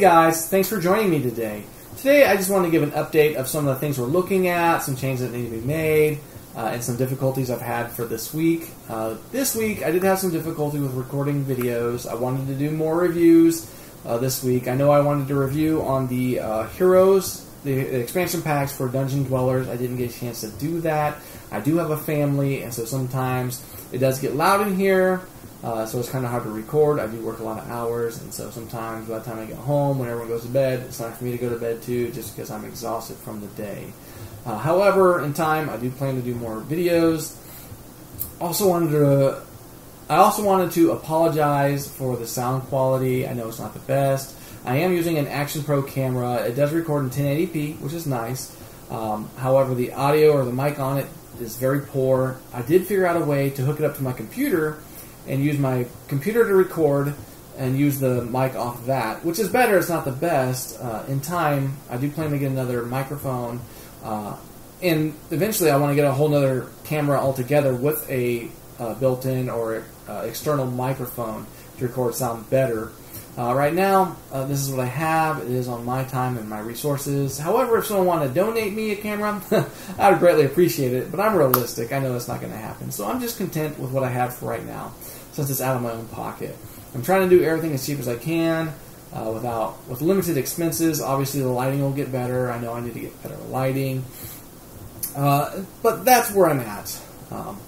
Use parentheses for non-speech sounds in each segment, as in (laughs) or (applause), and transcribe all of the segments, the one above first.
Guys, thanks for joining me today. Today I just want to give an update of some of the things we're looking at, some changes that need to be made, uh, and some difficulties I've had for this week. Uh, this week I did have some difficulty with recording videos. I wanted to do more reviews uh, this week. I know I wanted to review on the uh, Heroes, the expansion packs for Dungeon Dwellers. I didn't get a chance to do that. I do have a family, and so sometimes it does get loud in here. Uh, so it's kind of hard to record. I do work a lot of hours, and so sometimes by the time I get home, when everyone goes to bed, it's time for me to go to bed too, just because I'm exhausted from the day. Uh, however, in time, I do plan to do more videos. Also wanted to, I also wanted to apologize for the sound quality. I know it's not the best. I am using an Action Pro camera. It does record in 1080p, which is nice. Um, however, the audio or the mic on it is very poor. I did figure out a way to hook it up to my computer and use my computer to record and use the mic off that, which is better. It's not the best. Uh, in time, I do plan to get another microphone, uh, and eventually, I want to get a whole other camera altogether with a uh, built-in or uh, external microphone to record sound better. Uh, right now, uh, this is what I have. It is on my time and my resources. However, if someone wanted to donate me a camera, (laughs) I would greatly appreciate it. But I'm realistic. I know that's not going to happen. So I'm just content with what I have for right now, since it's out of my own pocket. I'm trying to do everything as cheap as I can. Uh, without with limited expenses, obviously the lighting will get better. I know I need to get better lighting, uh, but that's where I'm at. Um,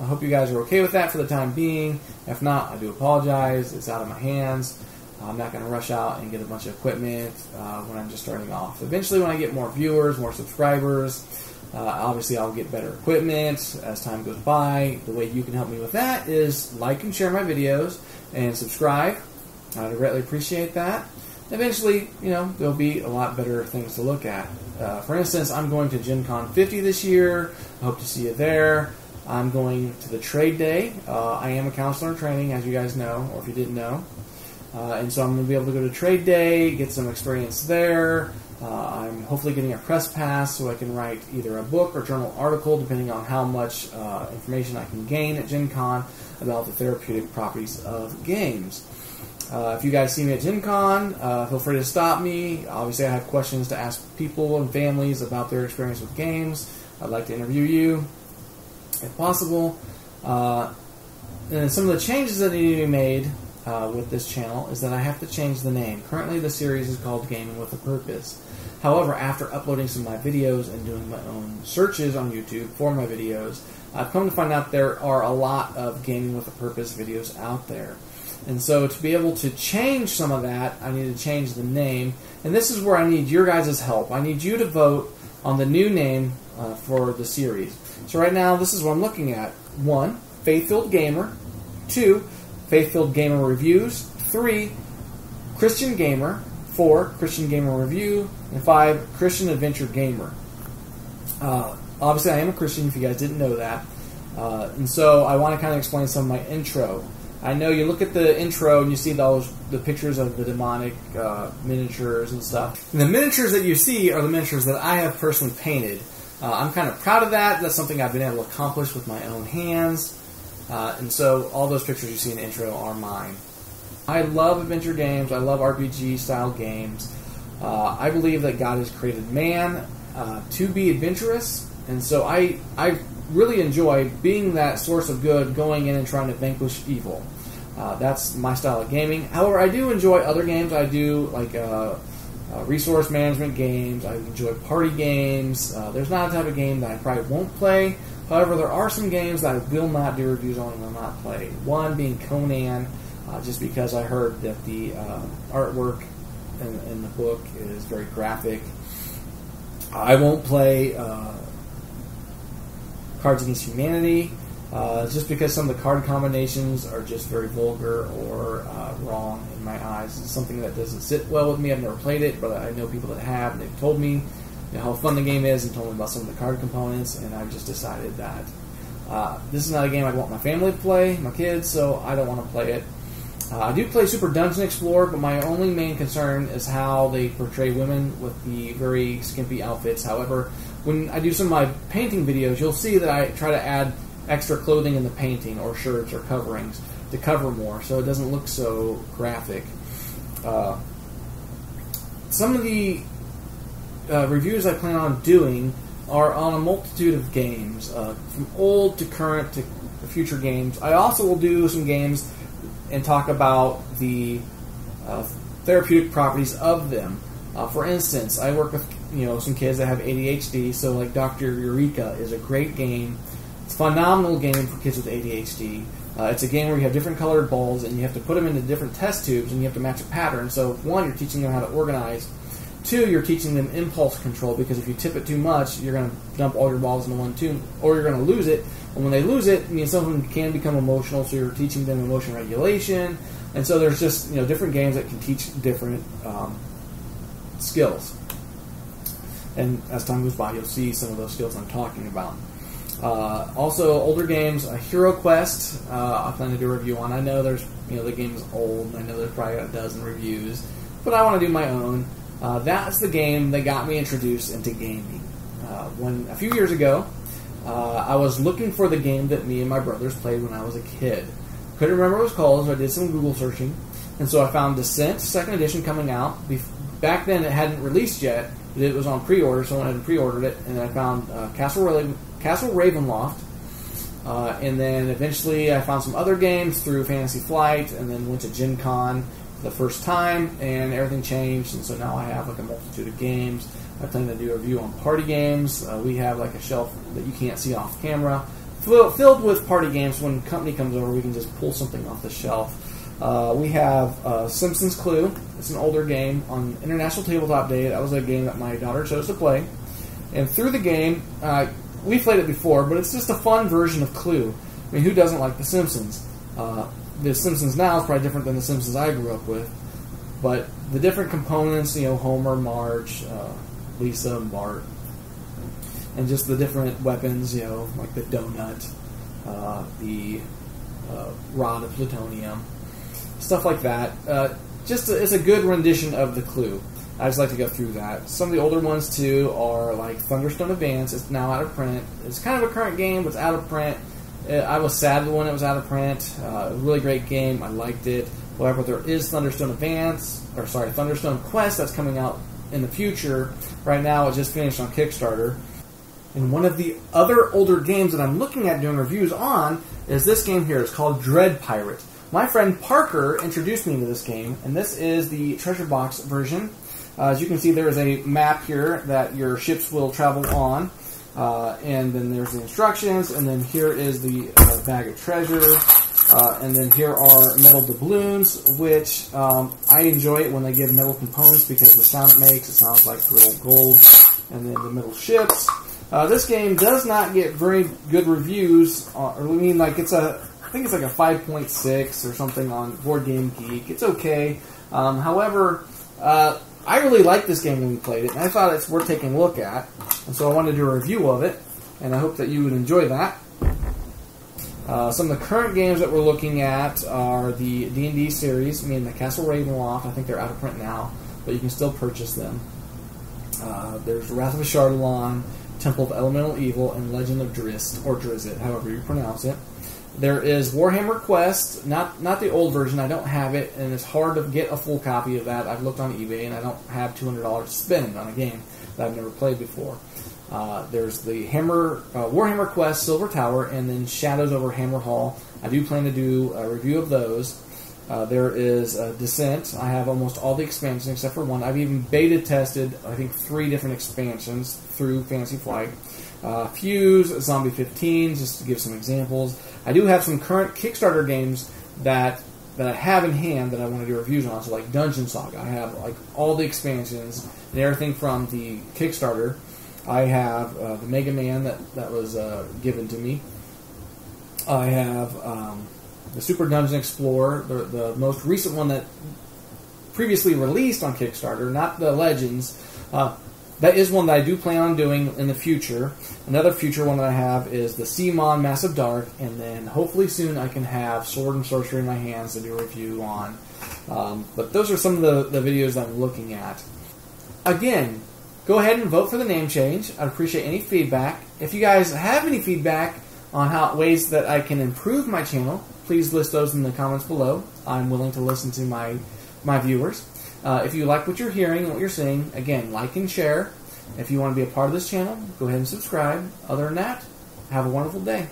I hope you guys are okay with that for the time being. If not, I do apologize. It's out of my hands. I'm not going to rush out and get a bunch of equipment uh, when I'm just starting off. Eventually, when I get more viewers, more subscribers, uh, obviously I'll get better equipment as time goes by. The way you can help me with that is like and share my videos and subscribe. I'd greatly appreciate that. Eventually, you know, there'll be a lot better things to look at. Uh, for instance, I'm going to Gen Con 50 this year. I hope to see you there. I'm going to the trade day. Uh, I am a counselor in training, as you guys know, or if you didn't know. Uh, and so I'm going to be able to go to trade day, get some experience there. Uh, I'm hopefully getting a press pass so I can write either a book or journal article, depending on how much uh, information I can gain at Gen Con about the therapeutic properties of games. Uh, if you guys see me at Gen Con, uh, feel free to stop me. Obviously, I have questions to ask people and families about their experience with games. I'd like to interview you if possible. Uh, and some of the changes that need to be made uh, with this channel is that I have to change the name. Currently, the series is called Gaming with a Purpose. However, after uploading some of my videos and doing my own searches on YouTube for my videos, I've come to find out there are a lot of Gaming with a Purpose videos out there. And so, to be able to change some of that, I need to change the name. And this is where I need your guys' help. I need you to vote on the new name uh, for the series. So right now, this is what I'm looking at. One, Faith-Filled Gamer. Two, Faith-Filled Gamer Reviews. Three, Christian Gamer. Four, Christian Gamer Review. And five, Christian Adventure Gamer. Uh, obviously, I am a Christian, if you guys didn't know that. Uh, and so I want to kind of explain some of my intro. I know you look at the intro and you see those the pictures of the demonic uh, miniatures and stuff. And the miniatures that you see are the miniatures that I have personally painted. Uh, I'm kind of proud of that. That's something I've been able to accomplish with my own hands. Uh, and so all those pictures you see in the intro are mine. I love adventure games. I love RPG style games. Uh, I believe that God has created man uh, to be adventurous, and so I I really enjoy being that source of good, going in and trying to vanquish evil. Uh, that's my style of gaming. However, I do enjoy other games. I do like uh, resource management games. I enjoy party games. Uh, there's not a type of game that I probably won't play. However, there are some games that I will not do reviews on and will not play. One being Conan, uh, just because I heard that the uh, artwork in, in, the book is very graphic. I won't play uh, Cards Against Humanity. Uh, just because some of the card combinations are just very vulgar or uh, wrong in my eyes. It's something that doesn't sit well with me. I've never played it, but I know people that have, and they've told me you know, how fun the game is and told me about some of the card components, and I've just decided that uh, this is not a game I want my family to play, my kids, so I don't want to play it. Uh, I do play Super Dungeon Explorer, but my only main concern is how they portray women with the very skimpy outfits. However, when I do some of my painting videos, you'll see that I try to add extra clothing in the painting or shirts or coverings to cover more so it doesn't look so graphic. Uh, some of the uh, reviews I plan on doing are on a multitude of games, uh, from old to current to future games. I also will do some games and talk about the uh, therapeutic properties of them. Uh, for instance, I work with you know some kids that have ADHD, so like Doctor Eureka is a great game. It's a phenomenal game for kids with ADHD. Uh, it's a game where you have different colored balls and you have to put them into different test tubes and you have to match a pattern. So one, you're teaching them how to organize. Two, you're teaching them impulse control because if you tip it too much, you're going to dump all your balls into one tube, or you're going to lose it. And when they lose it, I mean, some of them can become emotional, so you're teaching them emotion regulation. And so there's just you know different games that can teach different um, skills. And as time goes by, you'll see some of those skills I'm talking about. Uh, also, older games, uh, Hero Quest. Uh, I plan to do a review on. I know there's you know the game's old. I know there's probably a dozen reviews, but I want to do my own. Uh, that's the game that got me introduced into gaming. Uh, when a few years ago, uh, I was looking for the game that me and my brothers played when I was a kid. Couldn't remember what it was called, so I did some Google searching, and so I found Descent Second Edition coming out. Back then, it hadn't released yet. But it was on pre-order, so I went ahead and pre-ordered it, and I found Castle, Raven, Castle Ravenloft, uh, and then eventually I found some other games through Fantasy Flight, and then went to Gen Con for the first time, and everything changed, and so now I have like a multitude of games. I plan to do a review on party games. Uh, we have like a shelf that you can't see off camera, filled with party games. When company comes over, we can just pull something off the shelf. Uh, we have uh, Simpsons Clue. It's an older game on International Tabletop Day. That was a game that my daughter chose to play. And through the game, uh, we played it before, but it's just a fun version of Clue. I mean, who doesn't like The Simpsons? Uh, the Simpsons now is probably different than The Simpsons I grew up with. But the different components, you know, Homer, Marge, uh, Lisa, Bart, and just the different weapons, you know, like the donut, uh, the rod of plutonium stuff like that. Uh, just a, it's a good rendition of the Clue. I just like to go through that. Some of the older ones too are like Thunderstone Advance. It's now out of print. It's kind of a current game, but it's out of print. Uh, I was sad when it was out of print. Uh, really great game. I liked it. However, there is Thunderstone Advance, or sorry, Thunderstone Quest that's coming out in the future. Right now, it just finished on Kickstarter. And one of the other older games that I'm looking at doing reviews on is this game here. It's called Dread Pirate. My friend Parker introduced me to this game, and this is the treasure box version. Uh, as you can see, there is a map here that your ships will travel on, uh, and then there's the instructions, and then here is the uh, bag of treasure, uh, and then here are metal doubloons, which um, I enjoy it when they give metal components because the sound it makes, it sounds like real gold, and then the metal ships. Uh, this game does not get very good reviews, uh, or I mean, like it's a I think it's like a 5.6 or something on Board Game Geek. It's okay. Um, however, I really liked this game when we played it, and I thought it's worth taking a look at. And so I wanted to do a review of it, and I hope that you would enjoy that. Uh, some of the current games that we're looking at are the D&D series. I mean, the Castle Ravenloft. I think they're out of print now, but you can still purchase them. Uh, there's Wrath of Ashardalon, Temple of Elemental Evil, and Legend of Drizzt, or Drizzt, however you pronounce it. There is Warhammer Quest, not not the old version. I don't have it, and it's hard to get a full copy of that. I've looked on eBay, and I don't have two hundred dollars to spend on a game that I've never played before. Uh, there's the Hammer uh, Warhammer Quest Silver Tower, and then Shadows over Hammerhal. I do plan to do a review of those. Uh, there is uh, Descent. I have almost all the expansions except for one. I've even beta tested, I think, three different expansions through Fantasy Flight. Uh, Fuse, Zombie 15, just to give some examples. I do have some current Kickstarter games that that I have in hand that I want to do reviews on. So like Dungeon Saga, I have like all the expansions and everything from the Kickstarter. I have uh, the Mega Man that that was uh, given to me. I have um, the Super Dungeon Explorer, the, the most recent one that previously released on Kickstarter, not the Legends. Uh, that is one that I do plan on doing in the future. Another future one that I have is the CMON Massive Dark, and then hopefully soon I can have Sword and Sorcery in my hands to do a review on. Um, but those are some of the, the videos that I'm looking at. Again, go ahead and vote for the name change. I'd appreciate any feedback. If you guys have any feedback on how ways that I can improve my channel, please list those in the comments below. I'm willing to listen to my my viewers. Uh, if you like what you're hearing and what you're seeing, again, like and share. If you want to be a part of this channel, go ahead and subscribe. Other than that, have a wonderful day.